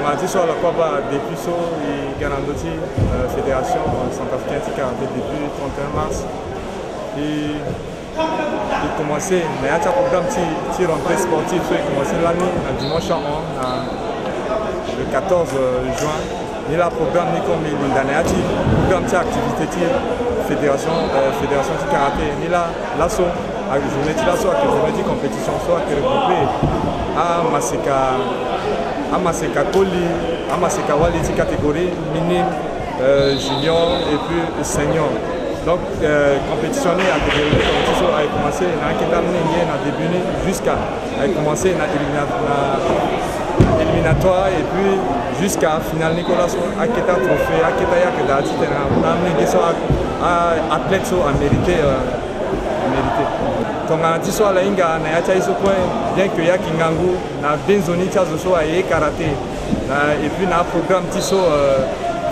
Ngati swala kwamba depuis so iganandoti uh, fédération centrafricaine de karaté depuis 31 mars. Commençait na yacha programme ti ti rentrée sportive so commencé l'année na dimanche en na le 14 juin. Ni la programme ni comme ilinda na yachi programme ti activité ti fédération euh, fédération ti karaté. Ni la laso journée ti laso a journée ti compétition so a regroupé a maseka Amaseka Koli, Amaseka Wali, catégorie minime, euh, junior et puis senior. Donc, euh, compétitionner à compétition a commencé à début jusqu'à a commencé à éliminatoire et puis jusqu'à finale Nicolas a quitté trophée, a quitté ya que dati tena na mnenge so a athlète so a mérité mérité. Tonga ti so ala hinga na ya ti aye so kue bien que ya yaki ngangu na benzoni ti azo so aye karaté na, et puis na programme ti so euh,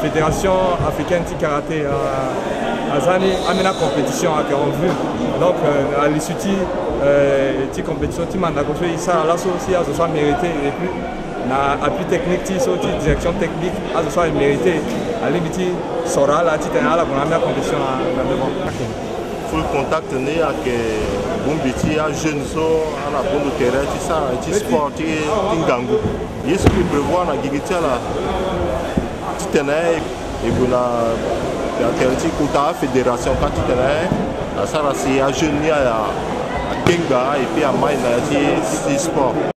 fédération africaine ti karaté euh, aza ni amena compétition ayeke en vue donc euh, à l'issue ti euh, ti compétition ti mandako so e sara laso si azo so amérité et puis na appui technique ti so ti direction technique azo so amérité alingi ti soro ala ti tene ala gue compétition na devant full contact ne ayeke bungbi ti ajeune so ala bundu terrain ti sara ti sport ti ti ngangu. Ye so mbi prévoir na gigi ti ala ti tene e gue na atere ti kuta afédération ka ti tene na sara si ajeune ni aya akenga e puis amai na ya ti sport